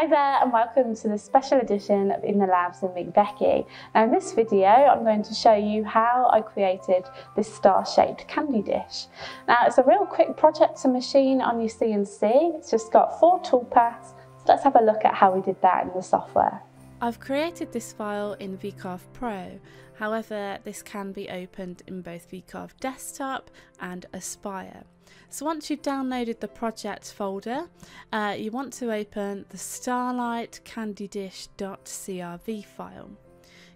Hi there and welcome to the special edition of In the Labs and Meet Beki. Now in this video I'm going to show you how I created this star-shaped candy dish. Now it's a real quick project to machine on your CNC. It's just got four toolpaths. So let's have a look at how we did that in the software. I've created this file in VCarve Pro, however this can be opened in both VCarve Desktop and Aspire. So once you've downloaded the project folder, uh, you want to open the starlightcandydish.crv file.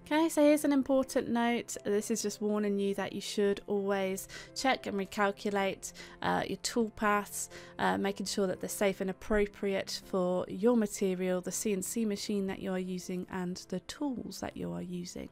Okay, so here's an important note. This is just warning you that you should always check and recalculate uh, your toolpaths, uh, making sure that they're safe and appropriate for your material, the CNC machine that you are using, and the tools that you are using.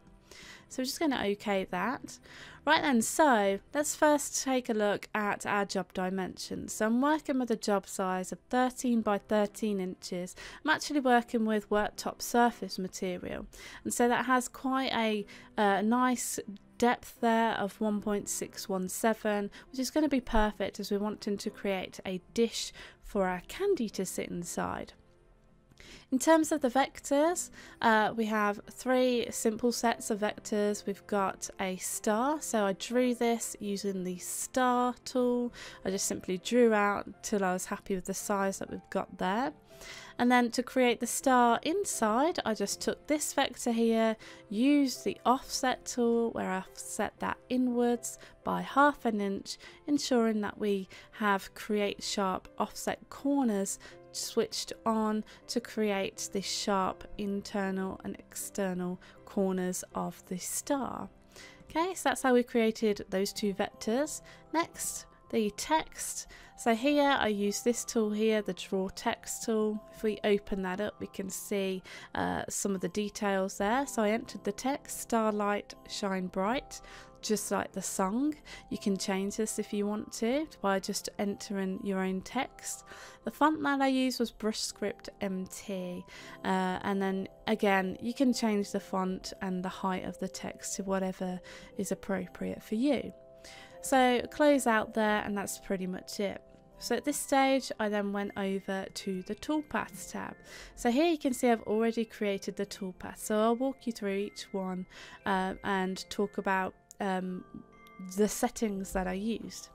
So we're just going to OK that. Right then, so let's first take a look at our job dimensions. So I'm working with a job size of 13 by 13 inches. I'm actually working with worktop surface material. And so that has quite a uh, nice depth there of 1.617 which is going to be perfect as we're wanting to create a dish for our candy to sit inside. In terms of the vectors, uh, we have three simple sets of vectors. We've got a star, so I drew this using the star tool. I just simply drew out till I was happy with the size that we've got there. And then to create the star inside, I just took this vector here, used the offset tool where I offset that inwards by half an inch, ensuring that we have create sharp offset corners switched on to create the sharp internal and external corners of the star. Okay, so that's how we created those two vectors. Next, the text. So here I use this tool here, the draw text tool. If we open that up, we can see uh, some of the details there. So I entered the text, starlight, shine bright just like the song. You can change this if you want to by just entering your own text. The font that I used was BrushScript MT, uh, and then again, you can change the font and the height of the text to whatever is appropriate for you. So close out there, and that's pretty much it. So at this stage, I then went over to the toolpaths tab. So here you can see I've already created the toolpath. So I'll walk you through each one um, and talk about um, the settings that I used.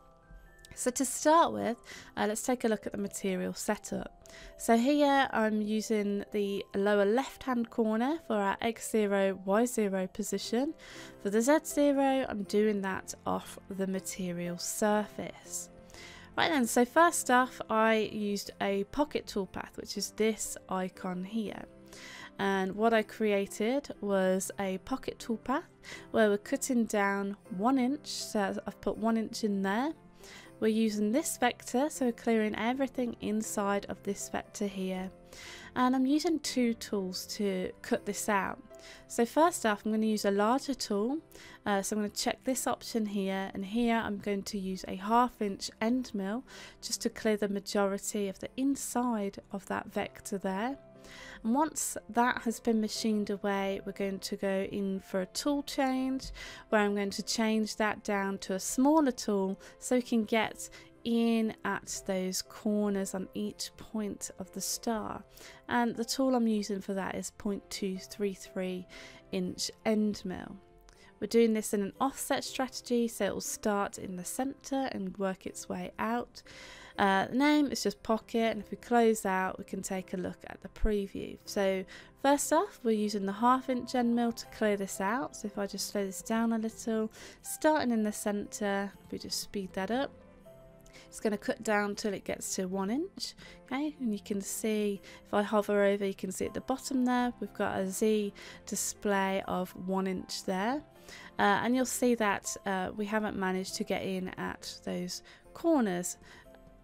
So to start with, uh, let's take a look at the material setup. So here I'm using the lower left hand corner for our X0, Y0 position. For the Z0, I'm doing that off the material surface. Right then, so first off, I used a pocket toolpath, which is this icon here and what I created was a pocket toolpath where we're cutting down one inch. So I've put one inch in there. We're using this vector so we're clearing everything inside of this vector here. And I'm using two tools to cut this out. So first off I'm going to use a larger tool. Uh, so I'm going to check this option here. And here I'm going to use a half inch end mill just to clear the majority of the inside of that vector there and once that has been machined away, we're going to go in for a tool change where I'm going to change that down to a smaller tool so we can get in at those corners on each point of the star. And the tool I'm using for that is 0.233 inch end mill. We're doing this in an offset strategy, so it will start in the center and work its way out. Uh, the name is just Pocket and if we close out we can take a look at the preview. So first off we're using the half inch end mill to clear this out. So if I just slow this down a little, starting in the centre, if we just speed that up, it's going to cut down till it gets to one inch okay and you can see if I hover over you can see at the bottom there we've got a Z display of one inch there uh, and you'll see that uh, we haven't managed to get in at those corners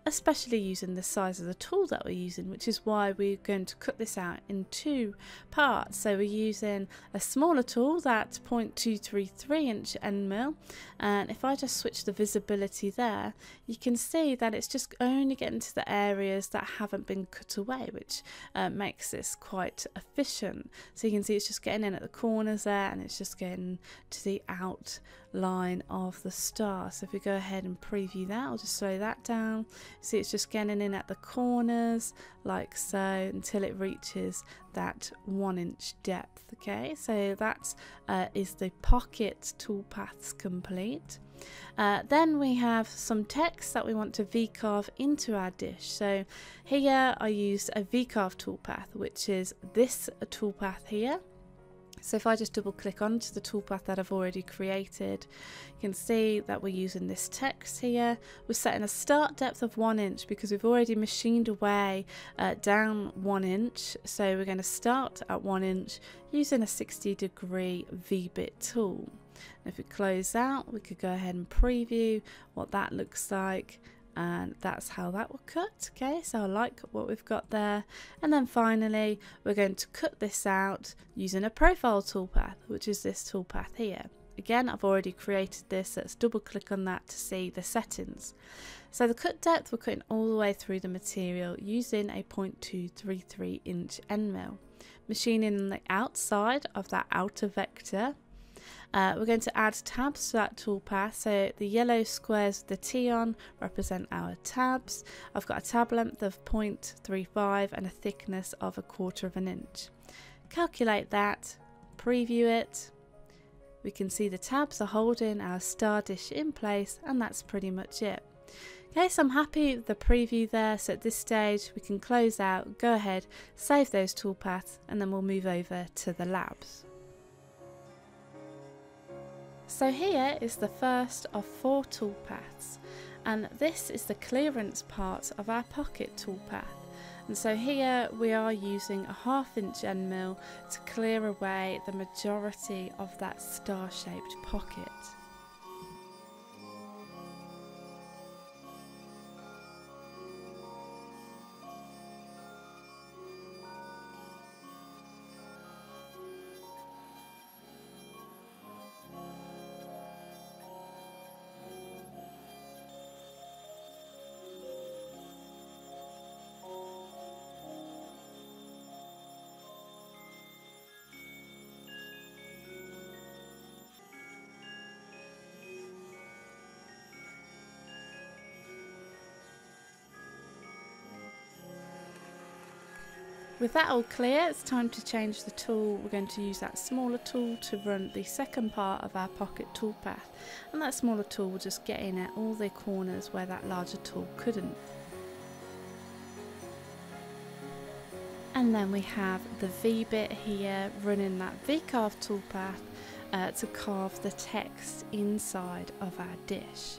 especially using the size of the tool that we're using which is why we're going to cut this out in two parts. So we're using a smaller tool that's 0.233 inch end mill. And if I just switch the visibility there you can see that it's just only getting to the areas that haven't been cut away which uh, makes this quite efficient. So you can see it's just getting in at the corners there and it's just getting to the out line of the star. So if we go ahead and preview that, I'll just slow that down. See it's just getting in at the corners like so until it reaches that one inch depth. Okay, so that uh, is the pocket toolpaths complete. Uh, then we have some text that we want to V-carve into our dish. So here I used a V-carve toolpath, which is this toolpath here. So if I just double click onto the toolpath that I've already created, you can see that we're using this text here. We're setting a start depth of one inch because we've already machined away uh, down one inch. So we're going to start at one inch using a 60 degree V-bit tool. And if we close out, we could go ahead and preview what that looks like and that's how that will cut okay? So I like what we've got there. And then finally we're going to cut this out using a profile toolpath which is this toolpath here. Again I've already created this let's double click on that to see the settings. So the cut depth we're cutting all the way through the material using a 0.233 inch end mill. Machining on the outside of that outer vector uh, we're going to add tabs to that toolpath. So the yellow squares with the T on represent our tabs. I've got a tab length of 0.35 and a thickness of a quarter of an inch. Calculate that, preview it. We can see the tabs are holding our star dish in place and that's pretty much it. Okay, so I'm happy with the preview there. So at this stage, we can close out, go ahead, save those toolpaths, and then we'll move over to the labs. So here is the first of four toolpaths and this is the clearance part of our pocket toolpath. And so here we are using a half inch end mill to clear away the majority of that star shaped pocket. With that all clear, it's time to change the tool. We're going to use that smaller tool to run the second part of our pocket toolpath. And that smaller tool will just get in at all the corners where that larger tool couldn't. And then we have the V bit here running that V-carve toolpath uh, to carve the text inside of our dish.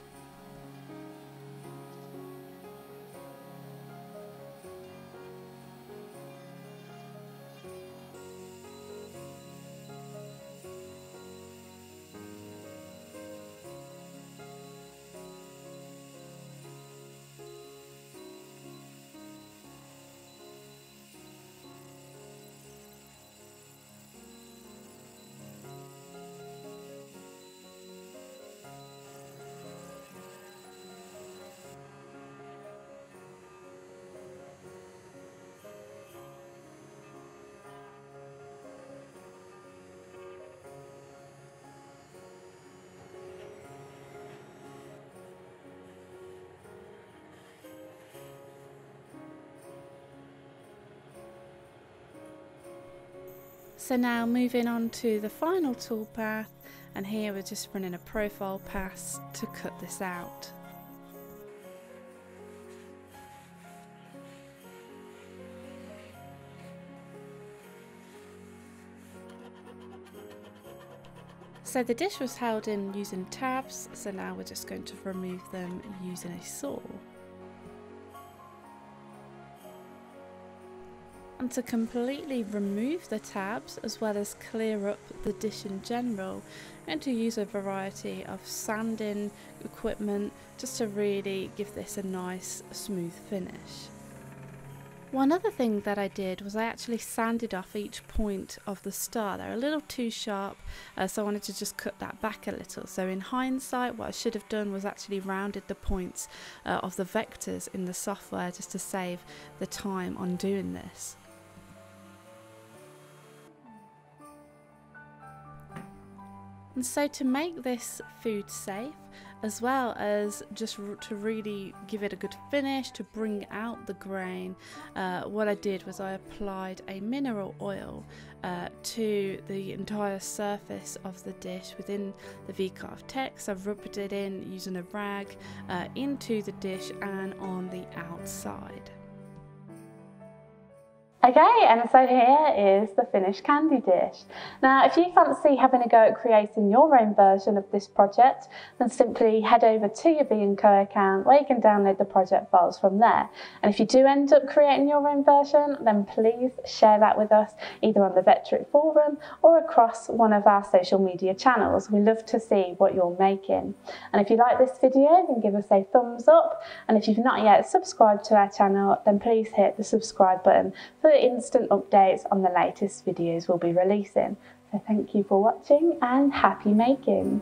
So now moving on to the final toolpath and here we're just running a profile pass to cut this out. So the dish was held in using tabs, so now we're just going to remove them using a saw. And to completely remove the tabs as well as clear up the dish in general, I'm to use a variety of sanding equipment just to really give this a nice smooth finish. One other thing that I did was I actually sanded off each point of the star. They're a little too sharp, uh, so I wanted to just cut that back a little. So in hindsight, what I should have done was actually rounded the points uh, of the vectors in the software just to save the time on doing this. And so to make this food safe, as well as just to really give it a good finish to bring out the grain uh, what I did was I applied a mineral oil uh, to the entire surface of the dish within the VCarve text. I've rubbed it in using a rag uh, into the dish and on the outside. Okay, and so here is the finished candy dish. Now, if you fancy having a go at creating your own version of this project, then simply head over to your V&Co account where you can download the project files from there. And if you do end up creating your own version, then please share that with us either on the Vectric forum or across one of our social media channels. We love to see what you're making. And if you like this video, then give us a thumbs up. And if you've not yet subscribed to our channel, then please hit the subscribe button for instant updates on the latest videos we'll be releasing. So thank you for watching and happy making!